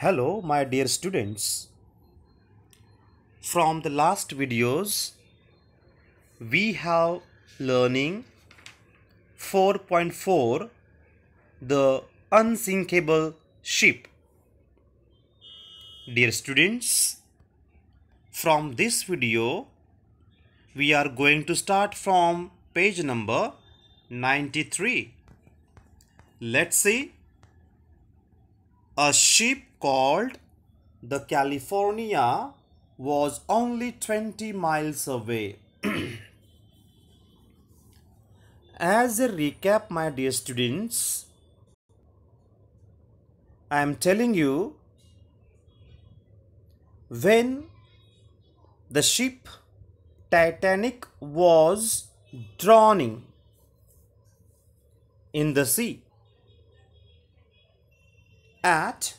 Hello, my dear students. From the last videos, we have learning 4.4 the unsinkable ship. Dear students, from this video, we are going to start from page number 93. Let's see a ship called the California was only 20 miles away. As a recap, my dear students, I am telling you when the ship Titanic was drowning in the sea at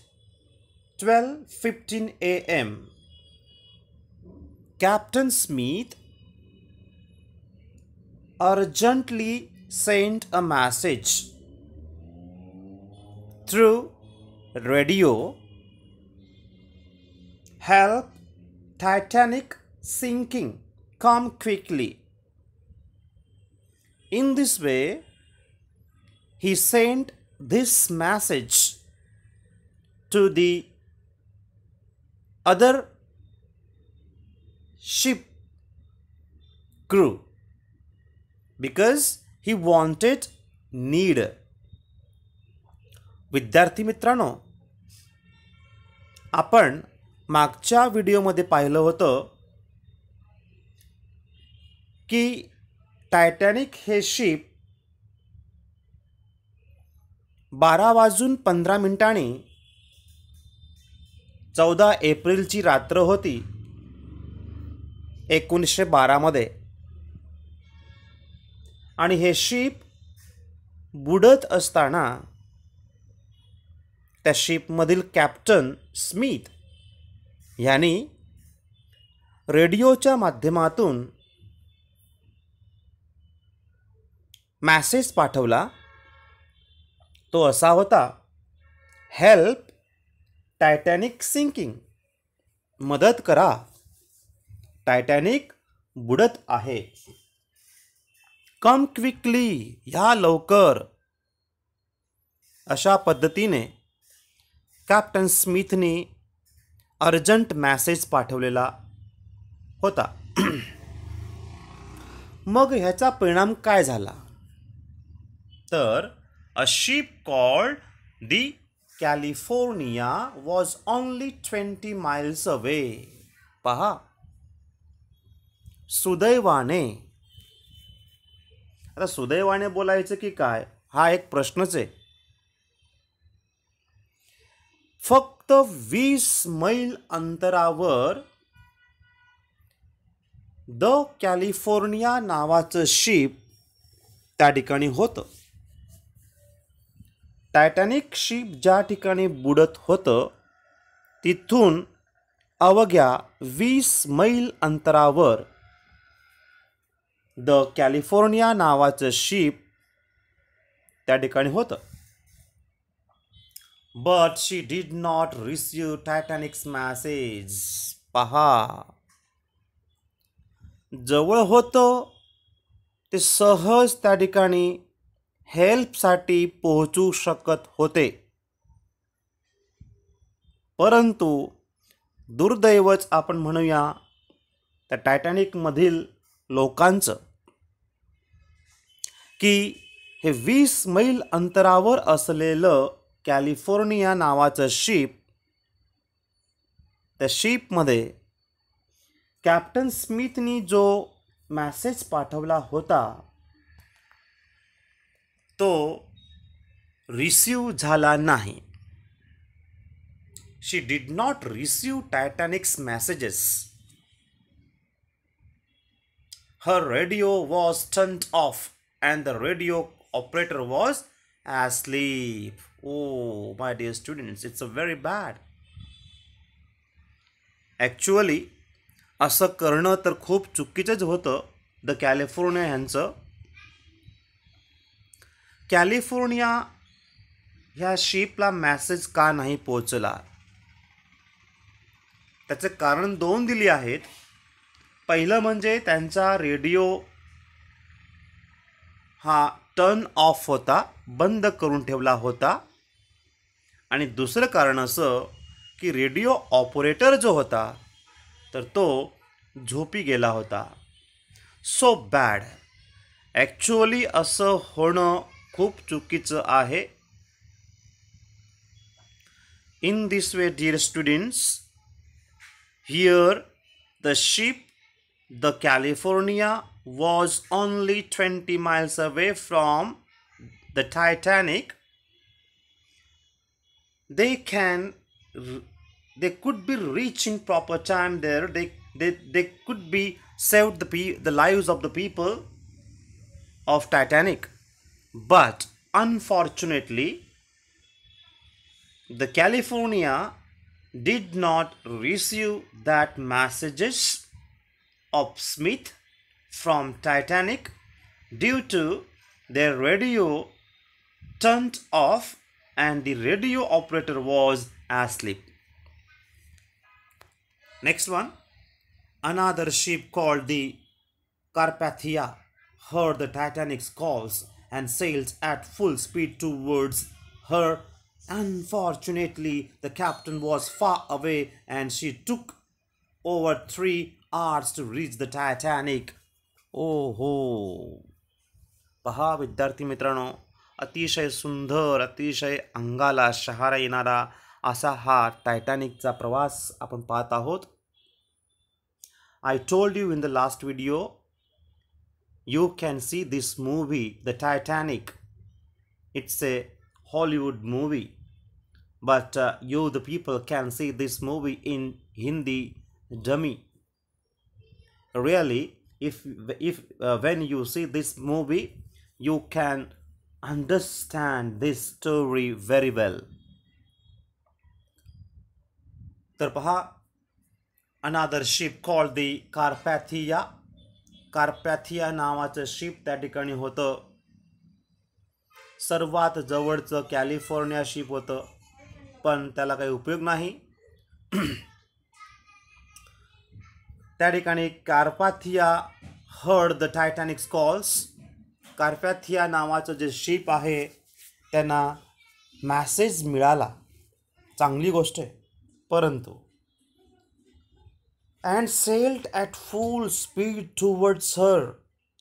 12:15 a.m. Captain Smith urgently sent a message through radio help titanic sinking come quickly in this way he sent this message to the other ship crew because he wanted need. विद्यार्थी मित्रांनो आपण मागच्या व्हिडिओमध्ये पाहिलं होतं की Titanic हे ship बारा वाजून पंधरा मिनिटांनी चौदा एप्रिलची रात्र होती. एकोणीसशे बारामध्ये आणि हे शिप बुडत असताना त्या शिपमधील कॅप्टन स्मिथ यांनी रेडिओच्या माध्यमातून मॅसेज पाठवला. तो असा होता हेल्प टायटॅनिक सिंकिंग मदत करा. टायटॅनिक बुडत आहे. कम क्विकली ह्या लवकर. अशा पद्धतीने कॅप्टन स्मिथने अर्जंट मॅसेज पाठवलेला होता. मग ह्याचा परिणाम काय झाला? तर a ship called the California was only twenty miles away पहा. सुदैवाने. आता सुदैवाने बोलायचं की काय? हा एक प्रश्नच आहे. फक्त वीस मैल अंतरावर द कॅलिफोर्निया नावाचं शिप त्या ठिकाणी होतं. टायटॅनिक शिप ज्या ठिकाणी बुडत होतं तिथून अवघ्या वीस मैल अंतरावर द कॅलिफोर्निया नावाचं शिप त्या ठिकाणी होतं. But she did not receive Titanic's message पहा. जवळ होतं ते सहज त्या ठिकाणी हेल्पसाठी पोहोचू शकत होते. परंतु दुर्दैवच आपण म्हणूया त्या टायटॅनिकमधील लोकांचं की हे वीस मैल अंतरावर असलेलं कॅलिफोर्निया नावाचं शिप त्या शिपमध्ये कॅप्टन स्मिथनी जो मॅसेज पाठवला होता तो रिसिव्ह झाला नाही. She did not receive Titanic's messages her radio was turn off and the radio operator was asleep. Oh my dear students it's a very bad. Actually असं करणं तर खूप चुकीचंच होतं. द कॅलिफोर्निया ह्यांचं कॅलिफोर्निया ह्या शिपला मॅसेज का नाही पोचला त्याचं कारण दोन दिली आहेत. पहिलं म्हणजे त्यांचा रेडिओ हा टर्न ऑफ होता बंद करून ठेवला होता. आणि दुसरं कारण असं की रेडिओ ऑपरेटर जो होता तर तो झोपी गेला होता. सो बॅड ॲक्च्युअली असं होणं खूप चुकीचं आहे in this way dear students here the ship the California was only twenty miles away from the Titanic they can they could be reached in proper time there they they, they could be saved the pe- the lives of the people of titanic but unfortunately the california did not receive that messages of smith from titanic due to their radio turned off and the radio operator was asleep. Next one. Another ship called the Carpathia heard the Titanic's calls and sailed at full speed towards her. Unfortunately, the captain was far away and she took over three hours to reach the Titanic. Oh ho! पहा विद्यार्थी मित्रांनो अतिशय सुंदर अतिशय अंगाला शहारा येणारा असा हा टायटॅनिकचा प्रवास आपण पाहत आहोत I told you in the last video you can see this movie, The Titanic. It's a Hollywood movie. But uh, you, the people, can see this movie in Hindi dummy. Really, if, if uh, when you see this movie, you can understand this story very well. Another ship called the Carpathia कार्पॅथिया नावाचं ship त्या ठिकाणी होतं. सर्वात जवळचं California ship होतं पण त्याला काही उपयोग नाही. त्या ठिकाणी Carpathia heard the Titanic calls Carpathia नावाचं जे शिप आहे त्यांना मॅसेज मिळाला. चांगली गोष्ट आहे. परंतु and sailed at full speed towards her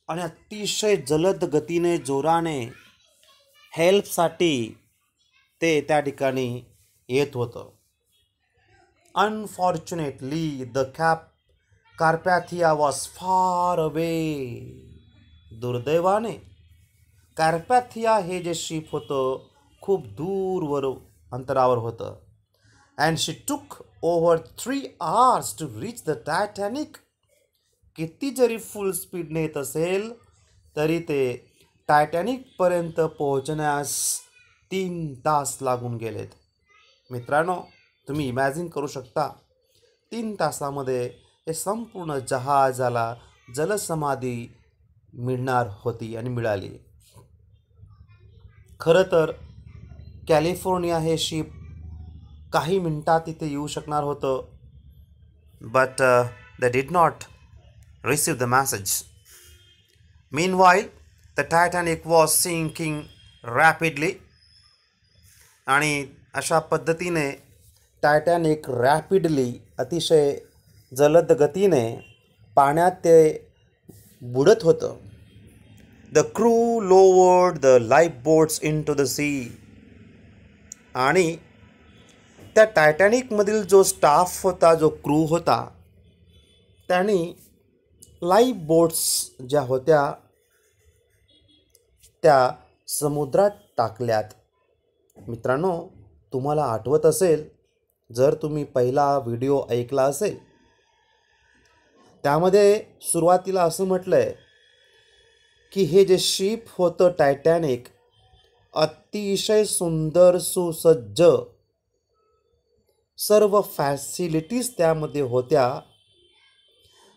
आणि अतिशय जलद गतीने जोराने हेल्पसाठी ते त्या ठिकाणी येत होतं. Unfortunately the cap Carpathia was far away दुर्दैवाने. कार्पॅथिया हे जे शिप होतं खूप दूरवर अंतरावर होतं. And she took over three hours to reach the Titanic किती जरी फुल स्पीडने येत असेल तरी ते टायटॅनिकपर्यंत पोहोचण्यास तीन तास लागून गेलेत. मित्रांनो तुम्ही इमॅजिन करू शकता तीन तासामध्ये हे संपूर्ण जहाजाला जलसमाधी मिळणार होती आणि मिळाली. खरं तर कॅलिफोर्निया हे शिप काही मिनटात इथे येऊ शकणार होतं. But the did not receive the message meanwhile the Titanic was sinking rapidly आणि अशा पद्धतीने टायटॅनिक रॅपिडली अतिशय जलद गतीने पाण्यात ते बुडत होतं. The crew lowered the life boats into the sea आणि त्या टायटॅनिकमधील जो स्टाफ होता जो क्रू होता त्यांनी लाईफ बोट्स ज्या होत्या त्या समुद्रात टाकल्यात. मित्रांनो तुम्हाला आठवत असेल जर तुम्ही पहिला व्हिडिओ ऐकला असेल त्यामध्ये सुरुवातीला असं म्हटलं आहे की हे जे शिप होतं टायटॅनिक अतिशय सुंदर सुसज्ज सर्व फॅसिलिटीज त्यामध्ये होत्या.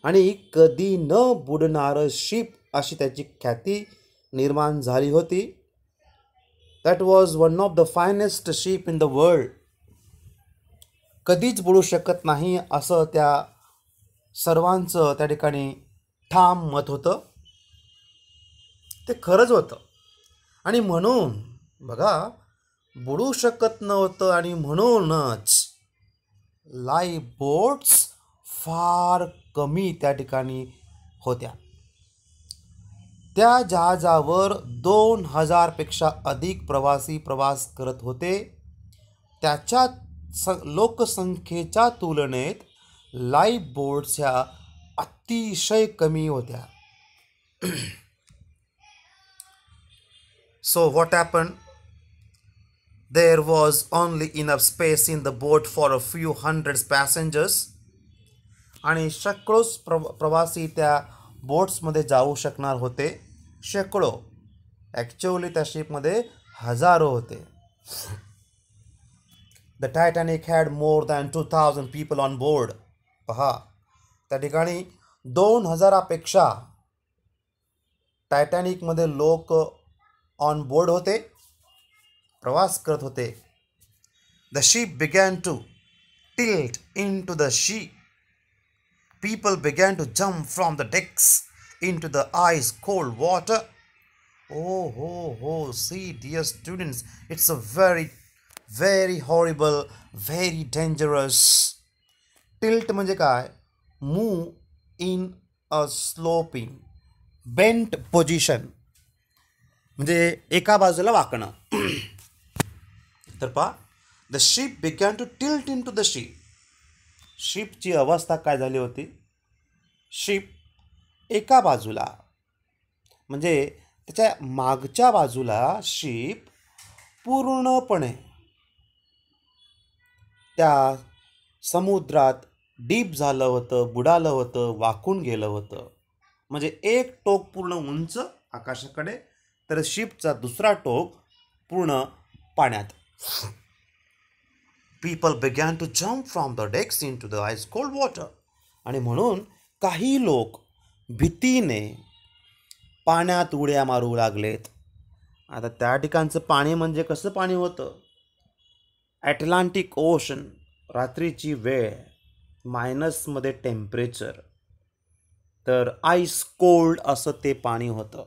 आणि कधी न बुडणारं शिप अशी त्याची ख्याती निर्माण झाली होती. That was one of the finest ship in the world कधीच बुडू शकत नाही असं त्या सर्वांचं त्या ठिकाणी ठाम मत होतं. ते खरंच होतं. आणि म्हणून बघा बुडू शकत नव्हतं आणि म्हणूनच लाईफ बोट्स फार कमी त्या ठिकाणी होत्या. त्या जहाजावर दोन हजारपेक्षा अधिक प्रवासी प्रवास करत होते. त्याच्या स लोकसंख्येच्या तुलनेत लाईफ बोट्स ह्या अतिशय कमी होत्या. So what happen there was only enough space in the boat for a few hundreds passengers आणि शेकडोच प्र प्रवासी त्या बोट्समध्ये जाऊ शकणार होते. शेकडो. ॲक्च्युअली त्या शिपमध्ये हजारो होते. The Titanic had more than two thousand people on board पहा. त्या ठिकाणी दोन हजारापेक्षा टायटॅनिकमध्ये लोक ऑन बोर्ड होते. प्रवास करत होते. The ship began to tilt into the sea people began to jump from the decks into the ice cold water oh ho ho see dear students it's a very very horrible very dangerous tilt म्हणजे काय? Move in a sloping bent position म्हणजे एका बाजूला वाकणं. तर पहा the ship began to tilt into the ship शिपची अवस्था काय झाली होती? शिप एका बाजूला म्हणजे त्याच्या मागच्या बाजूला शिप पूर्णपणे त्या समुद्रात डीप झालं होतं बुडालं होतं वाकून गेलं होतं. म्हणजे एक टोक पूर्ण उंच आकाशाकडे तर शिपचा दुसरा टोक पूर्ण पाण्यात. People began to jump from the decks into the ice cold water आणि म्हणून काही लोक भीतीने पाण्यात उड्या मारू लागलेत. आता त्या ठिकाणचं पाणी म्हणजे कसं पाणी होतं? ॲटलांटिक ओशन रात्रीची वेळ मायनसमध्ये टेम्परेचर तर आईस कोल्ड असं ते पाणी होतं.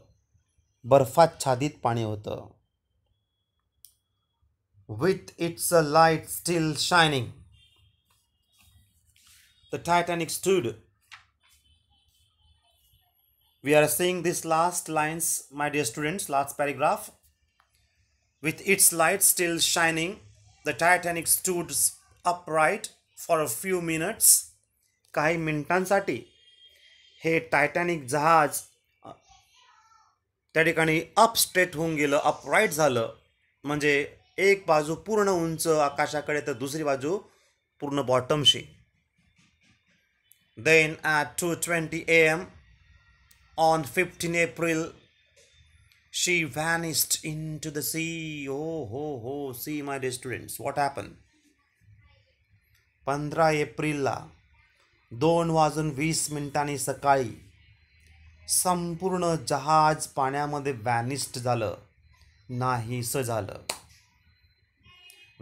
बर्फाच्छादित पाणी होतं. with its uh, light still shining. The Titanic stood. We are seeing these last lines, my dear students, last paragraph. With its light still shining, the Titanic stood upright for a few minutes. काही मिनिटांसाठी हे Titanic जहाज अ, त्या ठिकाणी up straight होऊन गेलं upright झालं म्हणजे एक बाजू पूर्ण उंच आकाशाकडे तर दुसरी बाजू पूर्ण बॉटमशी then at two twenty A M on fifteen April she vanished into the sea oh ho ho see my dear students what happen पंधरा एप्रिलला दोन वाजून वीस मिनिटांनी सकाळी संपूर्ण जहाज पाण्यामध्ये व्हॅनिस्ट झालं. नाहीसं झालं.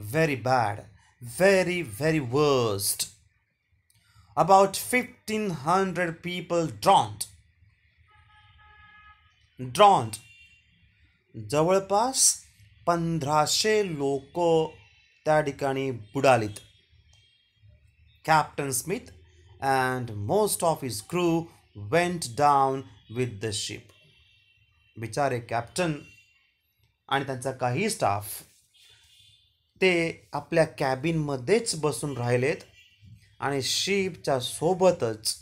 Very bad, very, very worst. About 1500 people drowned. Drowned. जवळपास पंधराशे लोक त्या ठिकाणी बुडालीत captain Smith and most of his crew went down with the ship बिचारे कॅप्टन आणि त्यांचा काही स्टाफ ते आपल्या कॅबिनमध्येच बसून राहिलेत आणि शिपच्या सोबतच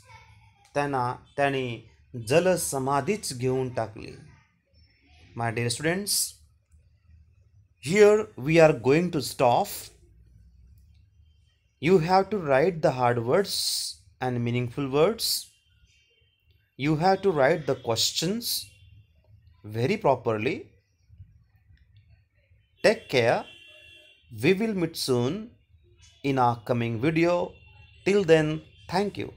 त्यांना त्यांनी जलसमाधीच घेऊन टाकली. My dear students here we are going to stop you have to write the hard words and meaningful words you have to write the questions very properly take care We will meet soon in our coming video. Till then, thank you.